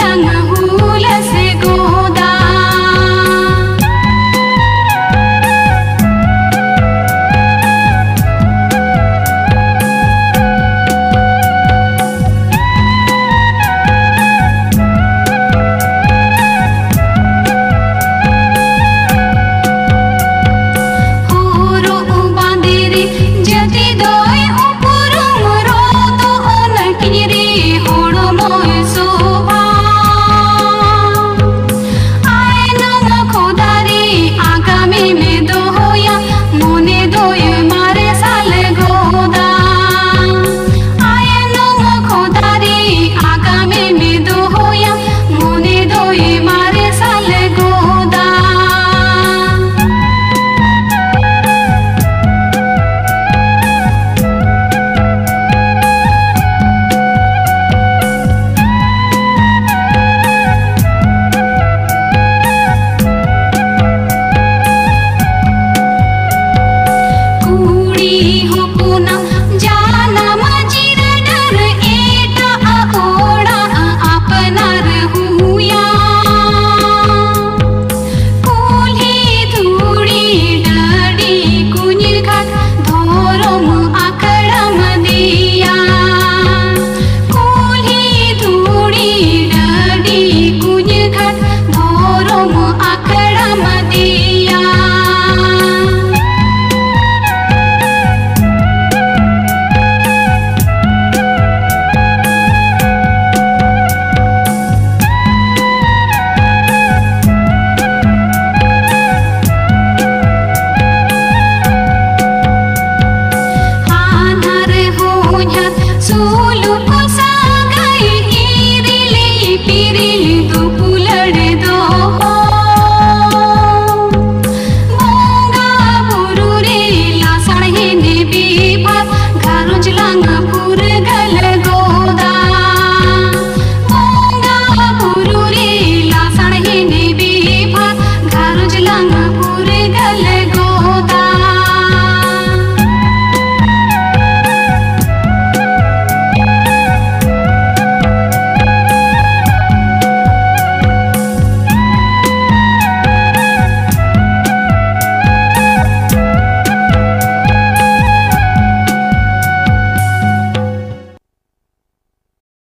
bilangan दूर गा